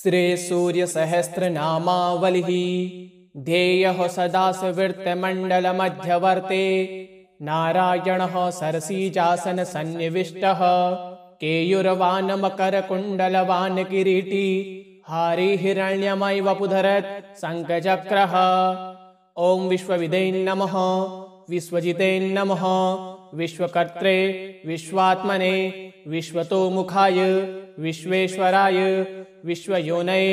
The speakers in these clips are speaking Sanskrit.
श्रीसूर्यसहस्रनामावलिः ध्येयः सदा सुवृत्तमण्डलमध्यवर्ते नारायणः सरसीजासनसन्निविष्टः। केयुरवानमकरकुण्डलवान् किरीटी हारिहिरण्यमैव पुधरत् शङ्खचक्रः ॐ विश्वविदे नमः विश्वजिते नमः विश्वकर्त्रे विश्वात्मने विश्वतोमुखाय विश्वेश्वराय विश्वयोनये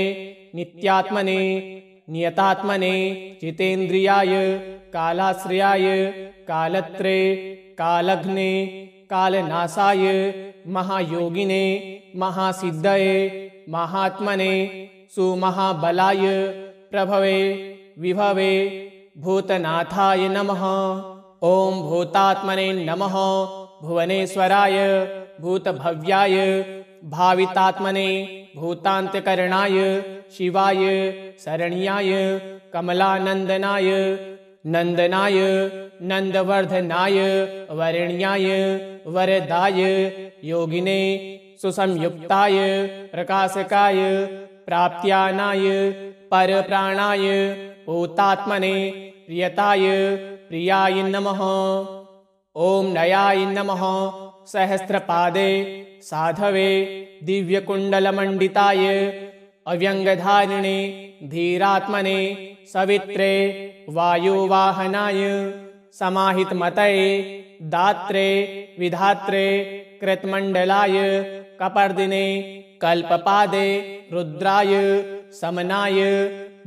नित्यात्मने नियतात्मने जितेन्द्रियाय कालाश्रयाय कालत्रे कालघ्ने कालनाशाय महायोगिने महासिद्धये महात्मने सुमहाबलाय प्रभवे विभवे भूतनाथाय नमः। ॐ भूतात्मने नमः। भुवनेश्वराय भूतभव्याय भावितात्मने भूतान्तकरणाय शिवाय शरण्याय कमलानन्दनाय नन्दनाय नन्दवर्धनाय वरण्याय वरदाय योगिने सुसंयुक्ताय प्रकाशकाय प्राप्त्यानाय परप्राणाय भूतात्मने प्रियताय प्रियाय नमः। ॐ नयाय नमः। सहस्रपादे साधवे दिव्यकुण्डलमण्डिताय अव्यङ्गधारिणे धीरात्मने सवित्रे वायुवाहनाय समाहितमतये दात्रे विधात्रे कृतमण्डलाय कपर्दिने कल्पपादे रुद्राय समनाय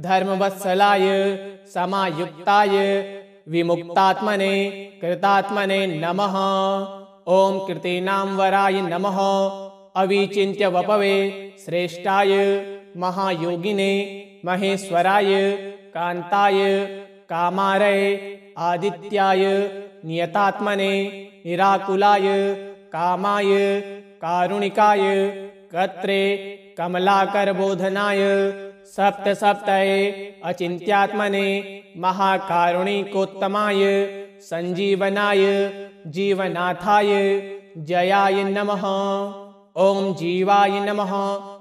धर्मवत्सलाय समायुक्ताय विमुक्तात्मने कृतात्मने नमः ॐ कृतीनां वराय नमः। अविचिन्त्यवपवे श्रेष्ठाय महायोगिने महेश्वराय कान्ताय कामारये आदित्याय नियतात्मने निराकुलाय कामाय कारुणिकाय कत्रे कमलाकरबोधनाय सप्तसप्तये अचिन्त्यात्मने महाकारुणिकोत्तमाय सञ्जीवनाय जीवनाथाय जयाय नमः। ॐ जीवाय नमः।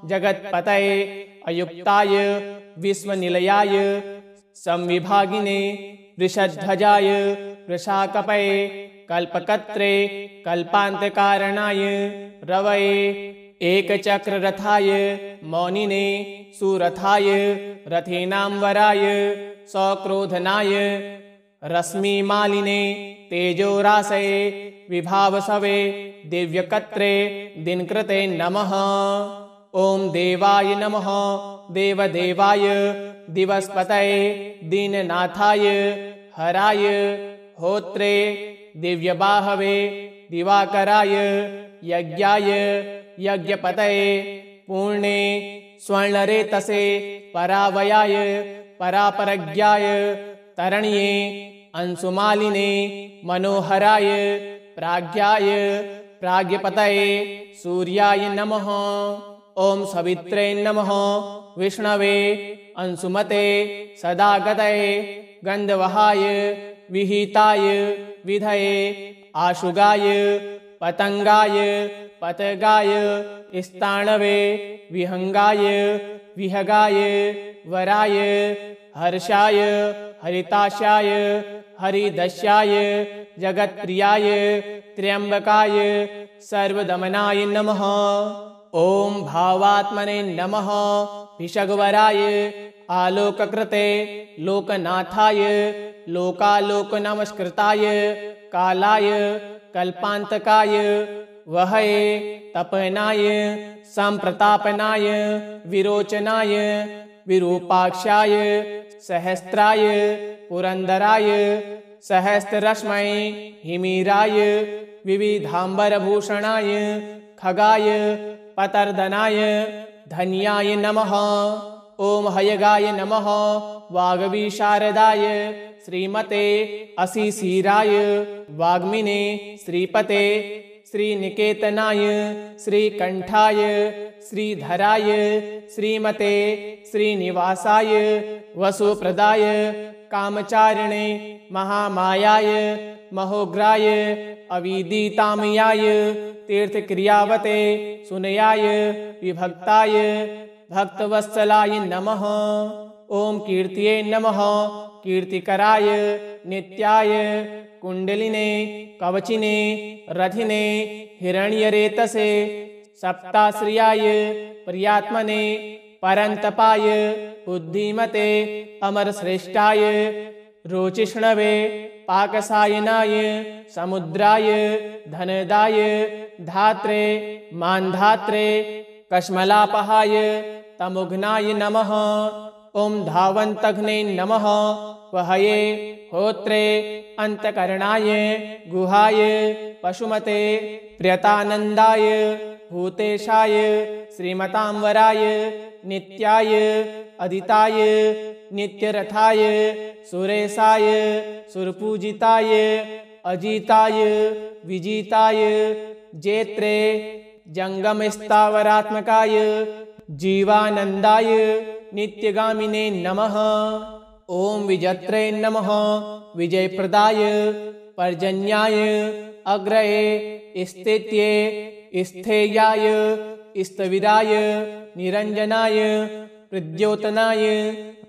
जगत्पतये अयुक्ताय विश्वनिलयाय संविभागिने वृषध्वजाय वृषाकपये कल्पकत्रे कल्पान्तकारणाय रवये एकचक्ररथाय मौनिने सुरथाय रथीनां वराय सक्रोधनाय रश्मिमालिने तेजोराशये विभावसवे दिव्यकत्रे दिनकृते नमः। ॐ देवाय नमः। देवदेवाय दिवस्पतये दीननाथाय हराय होत्रे दिव्यबाहवे दिवाकराय यज्ञाय यज्ञपतये पूर्णे स्वर्णरेतसे परावयाय परापरज्ञाय तरण्ये अंशुमालिने मनोहराय प्राज्ञाय प्राज्ञपतये सूर्याय नमः। ॐ सवित्रे नमः। विष्णवे अंशुमते सदागतये गन्धवहाय विहिताय विधये आशुगाय पतङ्गाय पतगाय स्ताणवे विहङ्गाय विहगाय वराय हर्षाय हरिताशाय हरिदस्याय जगत्प्रियाय त्र्यम्बकाय सर्वदमनाय नमः। ॐ भावात्मने नमः। भिषग्वराय आलोककृते लोकनाथाय लोकालोकनमस्कृताय कालाय कल्पान्तकाय वहये तपनाय सम्प्रतापनाय विरोचनाय विरूपाक्षाय सहस्राय पुरन्दराय सहस्ररश्मये हिमीराय विविधाम्बरभूषणाय खगाय पतर्दनाय धन्याय नमः। ॐ हयगाय नमः। वाग्विशारदाय श्रीमते अशिशिराय वाग्मिने श्रीपते श्रीनिकेतनाय श्रीकण्ठाय श्रीधराय श्रीमते श्रीनिवासाय वसुप्रदाय कामचारिणे महामायाय, महोग्राय, अविदितामयाय, तीर्थक्रियावते सुनयाय, विभक्ताय, भक्तवत्सलाय नमः। ॐ कीर्त्यै नमः, कीर्तिकराय, नित्याय कुण्डलिने कवचिने, रथिने, हिरण्यरेतसे, सप्ताश्रियाय, प्रियात्मने, परन्तपाय बुद्धिमते अमरश्रेष्ठाय रोचिष्णवे पाकसायनाय समुद्राय धनदाय धात्रे मान्धात्रे कश्मलापहाय तमुघ्नाय नमः। ॐ धावन्तघ्ने नमः। वहये होत्रे अन्तकरणाय गुहाय पशुमते प्रियतानन्दाय भूतेशाय श्रीमताम्बराय नित्याय अदिताय, नित्यरथाय, सुरेशाय, सुरपूजिताय, अजिताय, विजिताय, जेत्रे, जङ्गमस्तावरात्मकाय, जीवानन्दाय, नित्यगामिने नमः। ॐ विजत्रे नमः। विजयप्रदाय, पर्जन्याय, अग्रये स्थित्ये स्थेयाय, स्तविराय, निरञ्जनाय प्रद्योतनाय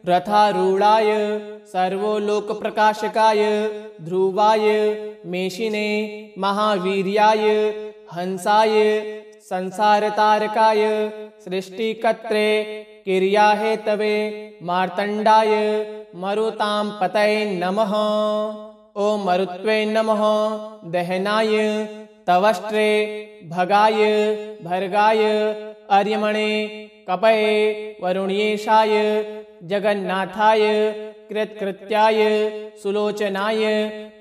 रथारूढाय सर्वोलोकप्रकाशकाय ध्रुवाय मेशिने महावीर्याय हंसाय संसारतारकाय सृष्टिकर्त्रे किर्याहेतवे मार्तण्डाय मरुतां पतये नमः। ॐ मरुत्वे नमः दहनाय तवष्ट्रे भगाय भर्गाय अर्यमणे कपये वरुण्येशाय जगन्नाथाय, कृत्कृत्याय, सुलोचनाय,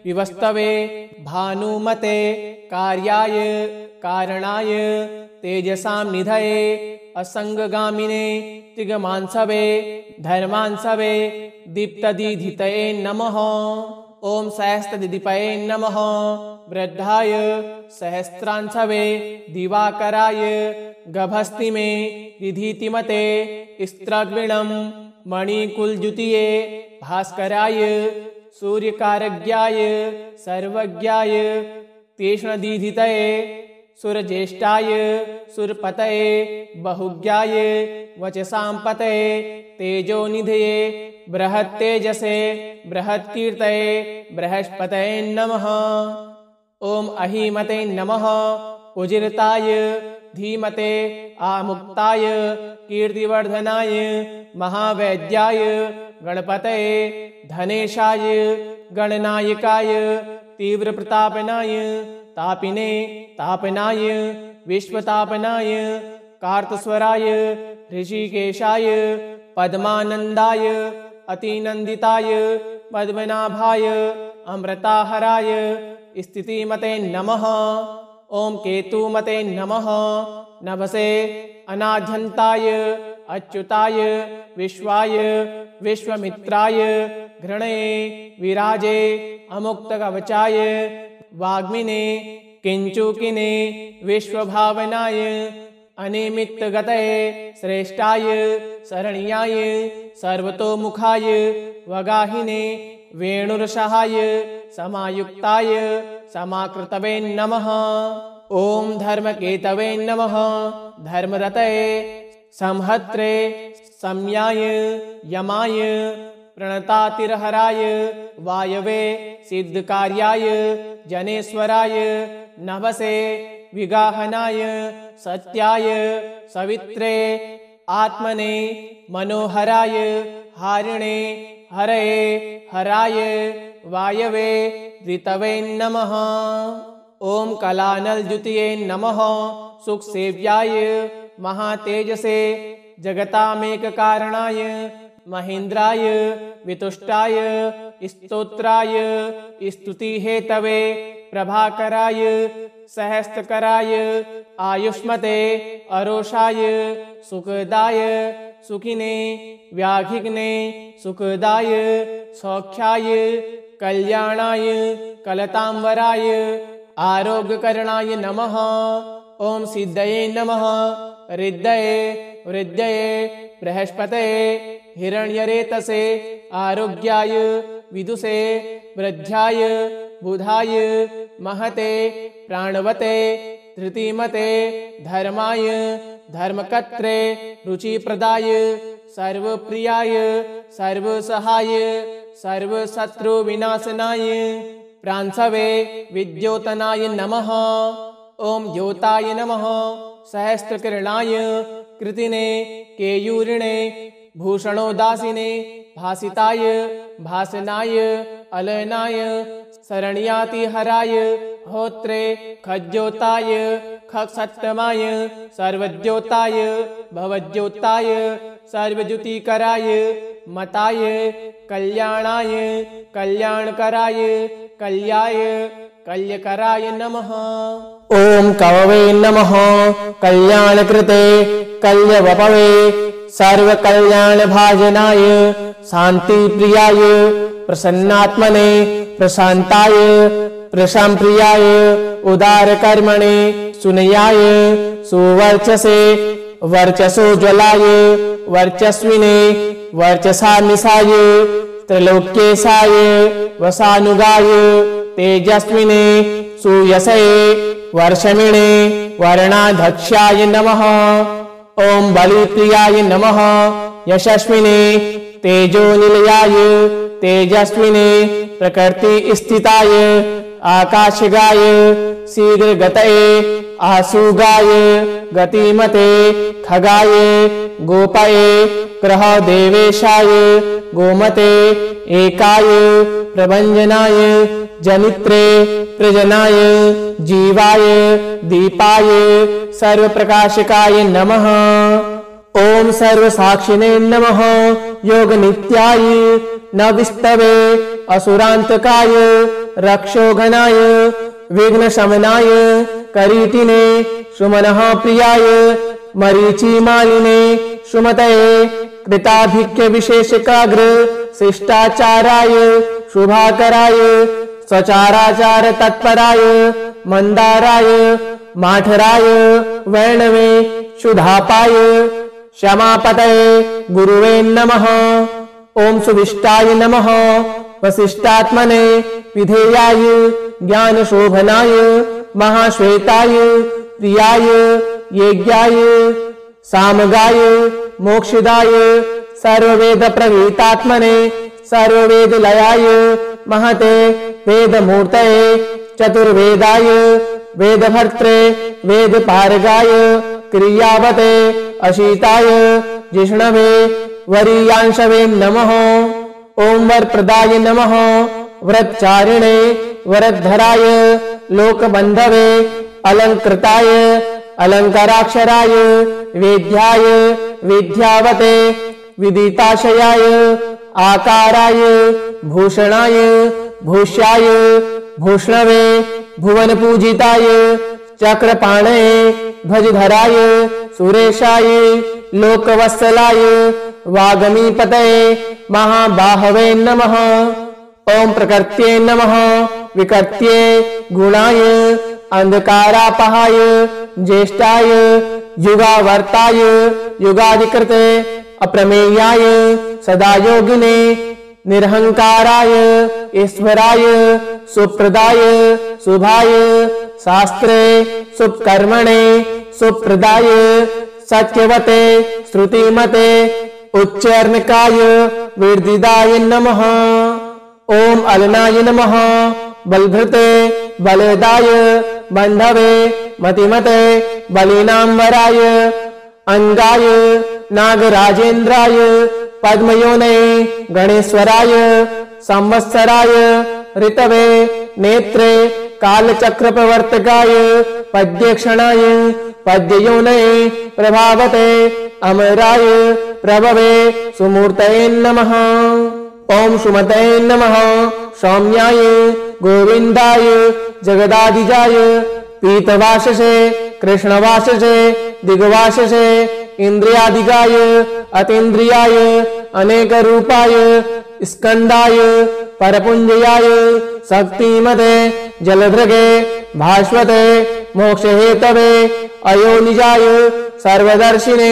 विवस्तवे, भानुमते, कार्याय, कारणाय, तेजसां निधये, असङ्गगामिने, तिगमांसवे, धर्मांसवे, दीप्तदिधितये नमः। ॐ सहस्त्रदिपये नमः। वृद्धाय सहस्रांसवे, दिवाकराय गभस्तिमे विधीतिमते स्त्रग्विणं मणिकुलद्युतिये भास्कराय सूर्यकारज्ञाय सर्वज्ञाय तीक्ष्णदीधितये सुरज्येष्ठाय सुरपतये बहुज्ञाय पतये तेजोनिधये बृहत्तेजसे बृहत्कीर्तये बृहस्पतये नमः। ॐ अहिमते नमः। उजिरताय धीमते आमुक्ताय कीर्तिवर्धनाय महावैद्याय गणपतये धनेशाय गणनायकाय तीव्रप्रतापनाय तापिने तापनाय विश्वतापनाय कार्तस्वराय ऋषिकेशाय पद्मानन्दाय अतिनन्दिताय पद्मनाभाय अमृताहराय स्थितिमते नमः ॐ केतुमते नमः। नभसे अनाध्यन्ताय अच्युताय, विश्वाय, विश्वमित्राय घृणये विराजे, अमुक्तकवचाय, वाग्मिने, किञ्चुकिने, विश्वभावनाय, अनिमित्तगतये, श्रेष्ठाय, शरण्याय, सर्वतोमुखाय, वगाहिने, वेणुरसहाय, समायुक्ताय समाकृतवे नमः। ॐ धर्मकेतवे नमः। धर्मरतये संहत्रे सम्याय यमाय प्रणतातिरहराय वायवे सिद्धकार्याय जनेश्वराय नभसे विगाहनाय सत्याय सवित्रे आत्मने मनोहराय हारिणे हरये हराय वायवे ऋतवे नमः। ॐ कलानलद्युतये नमः। सुखसेव्याय, महातेजसे, जगतामेककारणाय महेन्द्राय वितुष्टाय, स्तोत्राय, स्तुतिहेतवे, प्रभाकराय, सहस्त्रकराय, आयुष्मते, अरोषाय, सुखदाय, सुखिने व्याघिग्ने सुखदाय, सौख्याय कल्याणाय कलताम्बराय आरोग्यकरणाय नमः। ॐ सिद्धये नमः। हृदये हृदये बृहस्पतये हिरण्यरेतसे आरोग्याय विदुषे वृद्ध्याय बुधाय महते प्राणवते धृतिमते धर्माय धर्मकत्रे रुचिप्रदाय सर्वप्रियाय सर्वसहाय सर्व शत्रु विनाशनाय। प्रांसवे विद्योतनाय नमः। ओम ज्योताय नमः। सहस्त्र किरणाय कृतिने, केयूरिणे, भूषणोदासिने, भासिताय, भासनाय, अलयनाय, शरण्यातिहराय, होत्रे खज्योताय खक्षमाय सर्वद्योताय भवद्योताय सर्वज्युतिकराय मताय कल्याणाय कल्याणकराय कल्याय कल्यकराय नमः। ॐ कववे नमः। कल्याणकृते कल्यवपवे सर्वकल्याणभाजनाय शान्तिप्रियाय प्रसन्नात्मने प्रशान्ताय प्रशाम्प्रियाय उदारकर्मणे सुनयाय सुवर्चसे वर्चसोज्वलाय वर्चस्विने वर्चसानिसाय त्रिलोक्येशाय वसानुगाय तेजस्विने सुयसे वर्षमिणे वर्णाध्यक्षाय नमः। ॐ बलिप्रियाय नमः। यशस्विने तेजोनिलयाय तेजस्विने प्रकृतिस्थिताय आकाशगाय शीघ्रगतये आसुगाय गतिमते खगाय गोपये ग्रहदेवेशाय गोमते एकाय प्रभञ्जनाय जनित्रे प्रजनाय जीवाय दीपाय सर्वप्रकाशकाय नमः। ॐ सर्वसाक्षिणे नमः। योगनित्याय न विस्तवे असुरान्तकाय रक्षोघनाय विघ्नशमनाय करीटिने सुमनः प्रियाय मरीचिमालिने सुमतये कृताभिक्यविशेषकाग्र शिष्टाचाराय शुभाकराय स्वचाराचारतत्पराय मन्दाराय माठराय वैणवे शुधापाय क्षमापतये गुरुवे नमः। ॐ सुविष्टाय नमः। वसिष्ठात्मने विधेयाय ज्ञानशोभनाय महाश्वेताय प्रियाय यज्ञाय सामगाय, मोक्षदाय सर्वेद प्रवीतात्मने सर्वेद लयाय महते वेद मूर्त चतुर्वेदाय वेद भर्त्रे वेद पारगाय क्रियावते, अशीताय, जिष्णवे, वरीयांशवे नमः। ओम वर प्रदाय नमः। व्रतचारिणे वरधराय लोकबंधवे अलंकृताय अलङ्काराक्षराय वेद्याय विद्यावते विदिताशयाय आकाराय भूषणाय भूष्याय भूष्णवे भुवनपूजिताय चक्रपाणे ध्वजधराय सुरेशाय लोकवत्सलाय वागमीपतये महाबाहवे नमः। ॐ प्रकृत्ये नमः विकृत्ये गुणाय अन्धकारापहाय ज्येष्ठाय युगावर्ताय युगाधिकृते अप्रमेयाय सदा योगिने निरहङ्काराय ईश्वराय सुप्रदाय शुभाय शास्त्रे सुकर्मणे सुप्रदाय सत्यवते श्रुतिमते उच्चर्णकाय विर्दिदाय नमः ॐ अलनाय नमः। बलभृते बलदाय बन्धवे मतिमते बलिनाम्बराय अङ्गाय नागराजेन्द्राय पद्मयोने गणेश्वराय संवत्सराय ऋतवे नेत्रे कालचक्रप्रवर्तकाय पद्यक्षणाय पद्ययोने प्रभावते अमराय प्रभवे सुमूर्तये नमः ओम सुमते नम। सौम्याय, गोविंदय, जगदादिजाय पीतवाशे कृष्णवाशे दिग्वाससे इंद्रियादिगाय अतीन्द्रियाय अनेक रूपाय परपुंजयाय, शक्तिमते जलधृगे भाष्वते मोक्ष हेतव अयोनिजाय, सर्वदर्शिने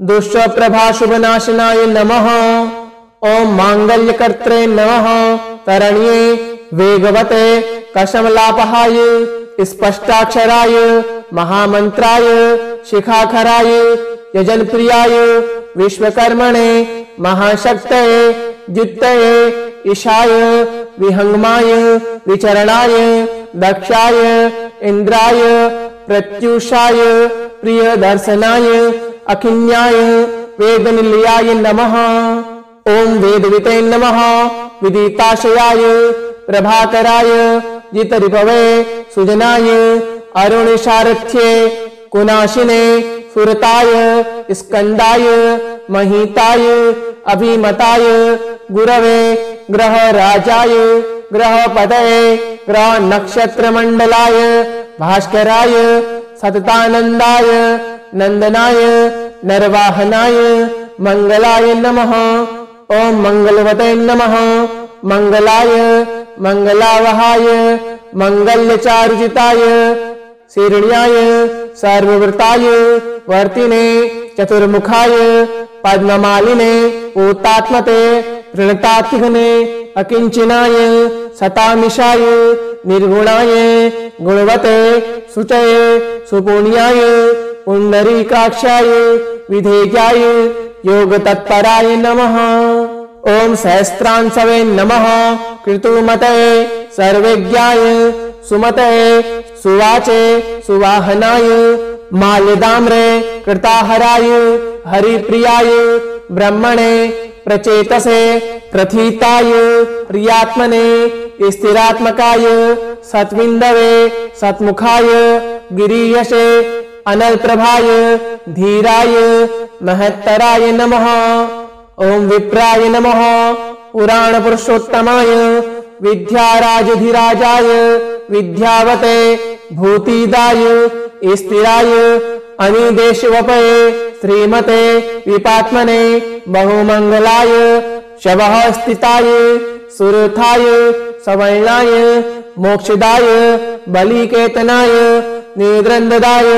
दुष्प्रभाशुभनाशनाय नमः। ॐ माङ्गल्यकर्त्रे नमः। तरण्ये वेगवते कशमलापहाय, स्पष्टाक्षराय, महामन्त्राय, शिखाखराय यजन यजनप्रियाय, विश्वकर्मणे, महाशक्तये द्युत्तये ईशाय, विहङ्गमाय, विचरणाय, दक्षाय, इन्द्राय, प्रत्युषाय, प्रियदर्शनाय अखिन्याय वेदनिलयाय नमः। ॐ वेदविते नमः। विदिताशयाय प्रभाकराय जितरिपवे सुजनाय अरुणिसारथ्ये कुनाशिने सुरताय स्कन्दाय महिताय अभिमताय गुरवे ग्रहराजाय ग्रहपतये ग्रहनक्षत्रमण्डलाय भास्कराय सततानन्दाय नन्दनाय नरवाहनाय मङ्गलाय नमः। ॐ मङ्गलवते नमः। मङ्गलाय मङ्गलावहाय मङ्गल्यचारुजिताय शीर्ण्याय सर्ववृताय वर्तिने चतुर्मुखाय पद्ममालिने ऊतात्मते प्रणतातिघ्ने अकिञ्चनाय सतामिषाय निर्गुणाय गुणवते शुचये सुपुण्याय पुण्डरीकाक्षाय विधेयाय योगतत्पराय नमः। ॐ सहस्रांसवे नमः। कृतुमते सर्वज्ञाय सुमतये सुवाचे सुवाहनाय माल्यदाम्रे कृताहराय हरिप्रियाय ब्रह्मणे प्रचेतसे प्रथिताय प्रियात्मने स्थिरात्मकाय सत्विन्दवे सत्मुखाय गिरीयसे अनलप्रभाय धीराय महत्तराय नमः। ॐ विप्राय नमः। पुराणपुरुषोत्तमाय विद्याराजधिराजाय विद्यावते भूतिदाय स्थिराय अनिदेशवपये श्रीमते विपात्मने बहुमङ्गलाय शवः स्थिताय सुरथाय सवर्णाय मोक्षदाय बलिकेतनाय निद्रन्ददाय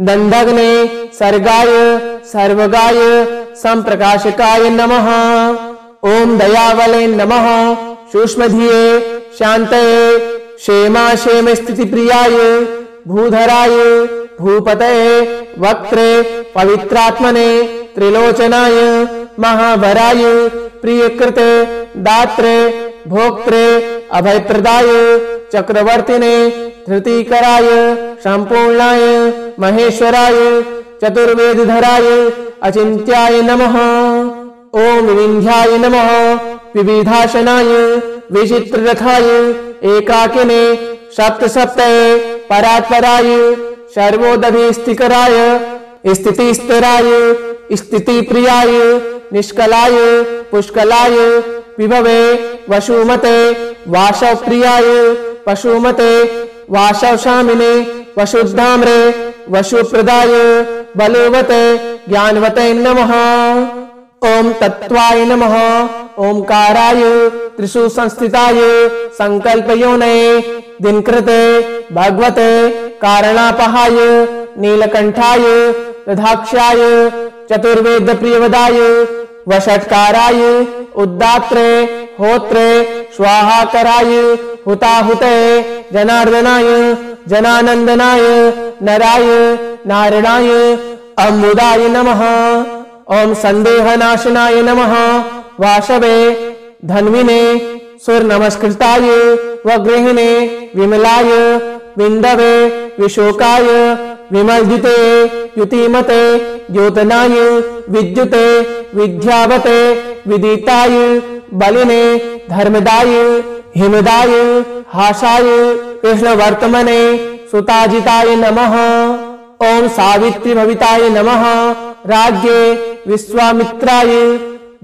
दण्डग्ने सर्गाय, सर्वगाय सम्प्रकाशकाय नमः। ॐ दयावले नमः। सूक्ष्मधिये शान्तये क्षेमाक्षेमस्थितिप्रियाय भूधराय, भूपतये, वक्त्रे, पवित्रात्मने, त्रिलोचनाय, महावराय, प्रियकृते, दात्रे, भोक्त्रे, अभयप्रदाय, चक्रवर्तिने धृतीकराय सम्पूर्णाय महेश्वराय, चतुर्वेदधराय, अचिन्त्याय नमः। ॐ विन्ध्याय नमः। विविधाशनाय, विचित्ररथाय, एकाकिने सप्तसप्तये परात्पराय सर्वोदभिस्थिकराय स्थितिस्तराय, स्थितिप्रियाय, निष्कलाय, पुष्कलाय, विभवे वसुमते वासवप्रियाय, पशुमते वाशवशामिने वशुद्धाम्रे, वशुप्रदाय, बलवते, ज्ञानवते नमः। ओम तत्वाय नमः। ओंकाराय त्रिषु संस्थिताय संकल्पयोने दिनकृते, भगवते, कारणापहाय नीलकंठाय रधाक्षाय चतुर्वेद प्रियवदाय वषटकाराय, उद्दात्रे, होत्रे स्वाहाकराय हुताहुते जनार्दनाय जनानन्दनाय नराय नारायणाय अम्बुदाय नमः। ॐ सन्देहनाशनाय नमः। वाशवे धन्विने सुरनमस्कृताय वगृहिणे विमलाय विन्दवे विशोकाय विमर्दिते युतिमते द्योतनाय विद्युते विद्यावते विदिताय बलिने, धर्मदाय, हिमदाय हाषाय कृष्ण वर्तमने सुताजिताय नमः। ओम सावित्री भविताय नमः। राज्ये विश्वामित्राय,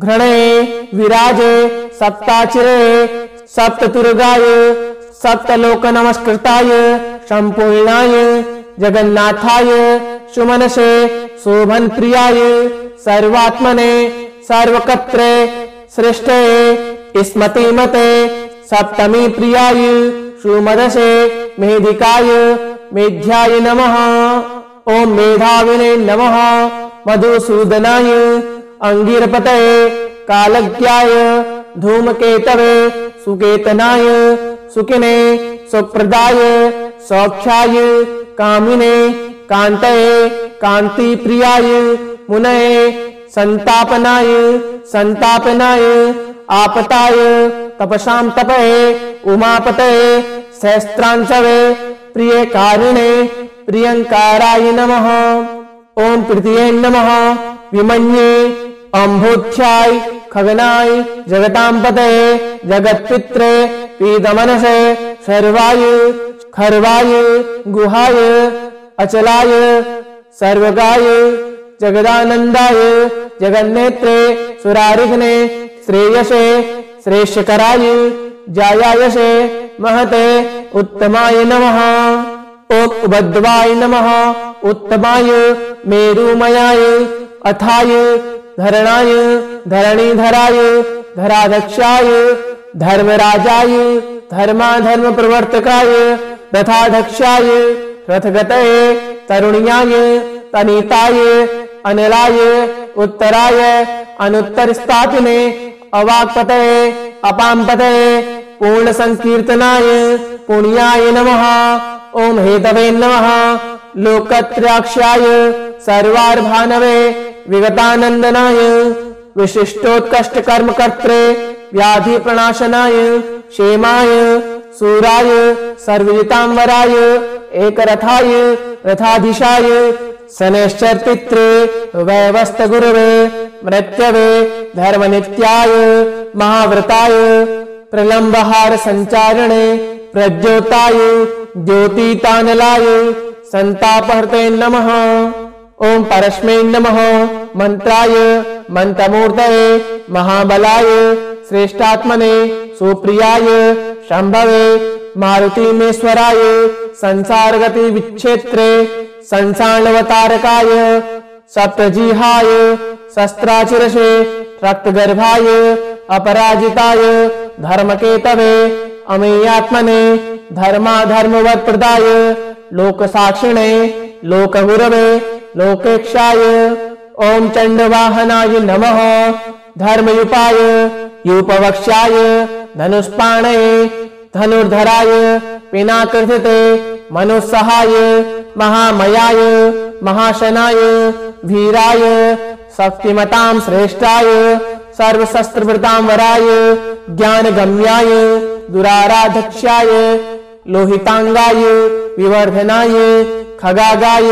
घृणे, विराजे, सप्ताचिरे सप्तुर्गाय सप्तलोक नमस्कृताय संपूर्णाय, जगन्नाथाय, सुमनसे शोभन प्रियाय सर्वात्मने, सर्वकत्रे श्रेष्ठे स्मतिमते सप्तमी प्रियाय सुमदसे मेधिकाय मेध्याय नमः। ॐ मेधाविने नमः। मधुसूदनाय अङ्गिरपतये कालज्ञाय धूमकेतवे सुकेतनाय सुकिने सुप्रदाय सौख्याय कामिने कान्तये कान्तिप्रियाय मुनये संतापनाय संतापनाय, आपताय तपसा तपे उमापतये, सहस्त्रांशवे, प्रिय कारिणे, प्रियंकाराय नमः। ओम तृतीय नमः। विमन्ये, अम्भोध्याय, खगनाय, जगतांपतये, जगत्पित्रे, पीतमनसे, सर्वाय, खर्वाय, गुहाय, अचलाय, सर्वगाय जगदानन्दाय जगन्नेत्रे सुरारिघ्ने श्रेयसे श्रेष्ठकराय जायायसे महते उत्तमाय नमः। ॐ उभद्वाय नमः। उत्तमाय मेरुमयाय अथाय धरणाय धरणीधराय धराधक्षाय धर्मराजाय धर्माधर्मप्रवर्तकाय रथाध्यक्षाय रथगतये तरुण्याय तनिताय अनिलाय, उत्तराय अनुत्तर स्थापिने अवाक्पतये, अपाम्पतये पूर्ण संकीर्तनाय पुण्याय नमः, ओम हेतवे नमः, लोकत्रयाक्षाय, सर्वार्भानवे विगतानंदनाय विशिष्टोत्कृष्ट कर्म कर्त्रे व्याधि प्रणाशनाय क्षेमाय, सूराय सर्वजितांबराय एक रथाधिशाय शनिश्चर्पितृ वैवस्त गुरुवे, मृत्यवे धर्म नित्याय महाव्रताय प्रलंबहार संचारणे, प्रज्योताय, ज्योतितानलाय संतापहृते नमः। ओम परस्मे नमः। मंत्राय मंत्रमूर्त महाबलाय, श्रेष्ठात्मने, सुप्रियाय, शंभवे, मारुतिमेश्वराय संसार गति संसाणवतारकाय सप्तजिहाय शस्त्राचिरसे रक्तगर्भाय अपराजिताय धर्मकेतवे अमेयात्मने धर्माधर्मवत्प्रदाय लोकसाक्षिणे लोकगुरवे लोकेक्षाय ॐ चण्डवाहनाय नमः धर्मयुपाय यूपवक्ष्याय धनुष्पाणये धनुर्धराय पिनाकृते मनुस्सहाय महामयाय महाशनाय वीराय शक्तिमतां श्रेष्ठाय सर्वशस्त्रवृतां वराय ज्ञानगम्याय दुराराधक्ष्याय लोहिताङ्गाय विवर्धनाय खगागाय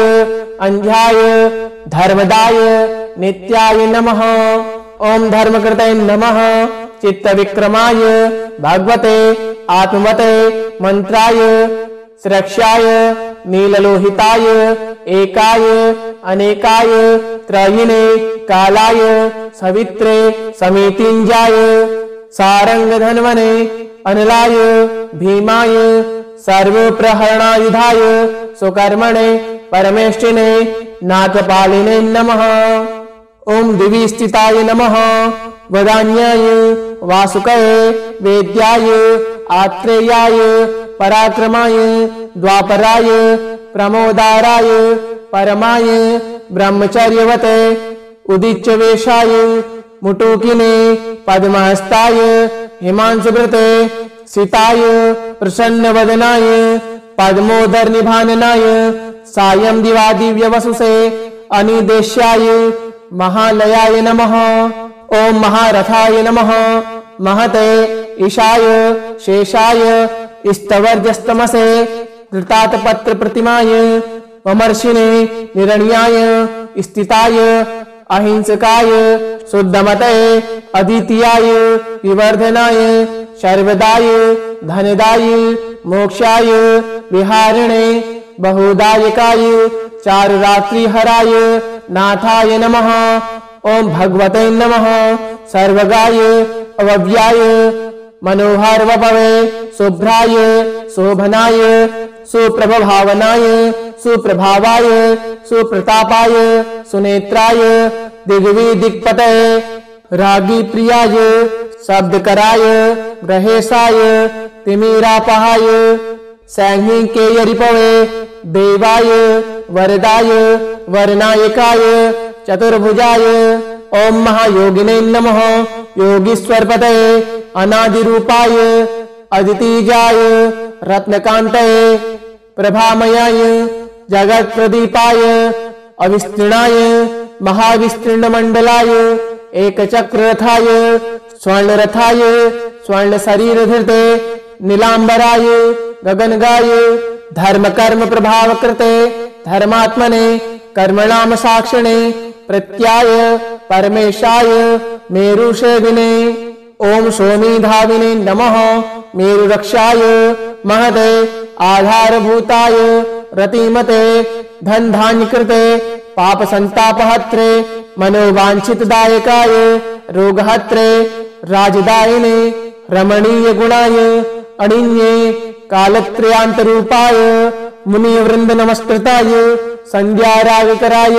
अन्ध्याय धर्मदाय नित्याय नमः। ॐ धर्मकृते नमः। चित्तविक्रमाय भगवते आत्मवते मन्त्राय सुरक्षाय नीललोहिताय एकाय अनेकाय त्रयिणे कालाय सवित्रे समितिञ्जाय सारङ्गधन्वने अनलाय भीमाय सर्वप्रहरणायुधाय सुकर्मणे परमेष्टिने नागपालिने नमः। ॐ दिवि स्थिताय नमः। वदान्याय वासुकये वेद्याय आत्रेयाय पराक्रमाय द्वापराय प्रमोदाराय परमाय ब्रह्मचर्यवते उदिच्यवेशाय मुटुकिने पद्महस्ताय हिमांशुभृते सीताय प्रसन्नवदनाय पद्मोदरनिभाननाय सायं दिवादिव्यवसुषे अनिदेश्याय महालयाय नमः ॐ महारथाय नमः महते ईशाय शेषाय स्तवर्जस्तमसे धृतातपत्रप्रतिमाय वमर्षिणे निरण्याय स्थिताय, अहिंसकाय, शुद्धमते, अद्वितीयाय, विवर्धनाय, सर्वदाय, धनदाय, मोक्षाय, विहारिणे, बहुदायकाय, चारुरात्रिहराय, नाथाय नमः ॐ भगवते नमः, सर्वगाय अवव्याय मनोहरवपवे शुभ्राय, शोभनाय, सुप्रभभावनाय, सुप्रभावाय, सुप्रतापाय, सुनेत्राय दिग्विदिक्पते रागी प्रियाय शब्दकराय, ग्रहेशाय, तिमिरापहाय सैंहिकेयरिपवे देवाय, वरदाय, वरनायकाय, चतुर्भुजाय ॐ महायोगिने नमः, योगीश्वरपते। अनादिरूपाय अदितिजाय रत्नकान्तये प्रभामयाय जगत्प्रदीपाय अविस्तीर्णाय महाविस्तीर्णमण्डलाय एकचक्ररथाय स्वर्णरथाय स्वर्णशरीरधृते नीलाम्बराय गगनगाय धर्मकर्मप्रभावकृते धर्मात्मने कर्मणाम साक्षिणे प्रत्याय परमेशाय मेरुषेविने ओम सोमेधाविने नमः। मेरुरक्षाय महते, आधारभूताय, रतिमते धन धान्य कृते पाप संतापहत्रे मनोवांछित दायकाय रोगहत्रे, राजदायिने रमणीय गुणाय अणिन्ये कालत्रयांतरूपाय मुनिवृंद नमस्कृताय संध्यारागकराय,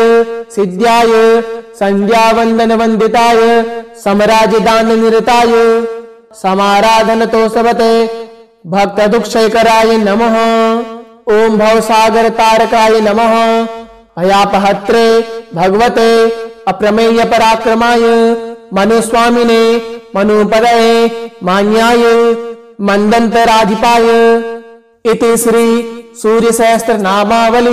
सिद्ध्याय संध्यावंदन वंदिताय समराजिदान निरताय समाराधन तो सबते भक्त दुख नम। ओम भव सागर तारकाय नम। भयापहत्रे भगवते अप्रमेय पराक्रमाय मनुस्वामिने, मनुपदये, मान्याय मंदंतराधिपाय इति श्री सूर्य सहस्त्र नामावली